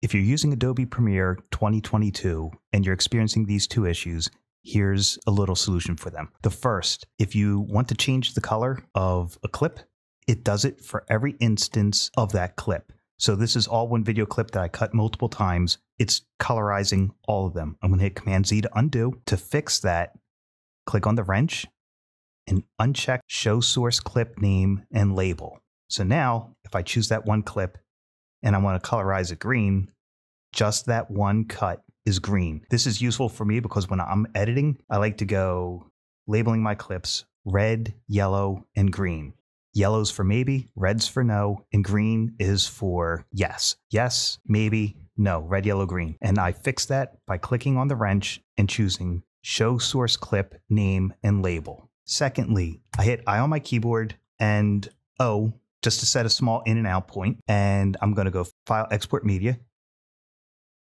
If you're using Adobe Premiere 2022 and you're experiencing these two issues, here's a little solution for them. The first, if you want to change the color of a clip, it does it for every instance of that clip. So this is all one video clip that I cut multiple times. It's colorizing all of them. I'm going to hit Command Z to undo. To fix that, click on the wrench and uncheck Show Source Clip Name and Label. So now, if I choose that one clip and I want to colorize it green, just that one cut is green. This is useful for me because when I'm editing, I like to go labeling my clips red, yellow, and green. Yellow's for maybe, red's for no, and green is for yes. Yes, maybe, no, red, yellow, green. And I fix that by clicking on the wrench and choosing Show Source Clip, Name, and Label. Secondly, I hit I on my keyboard and O just to set a small in and out point, and I'm going to go File, Export Media.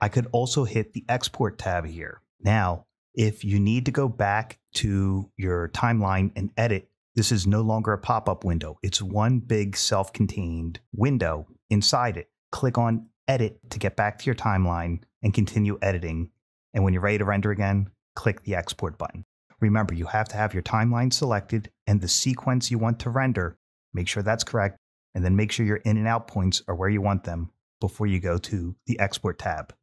I could also hit the Export tab here. Now, if you need to go back to your timeline and edit, this is no longer a pop up window. It's one big self contained window inside it. Click on Edit to get back to your timeline and continue editing. And when you're ready to render again, click the Export button. Remember, you have to have your timeline selected and the sequence you want to render. Make sure that's correct, and then make sure your in and out points are where you want them before you go to the Export tab.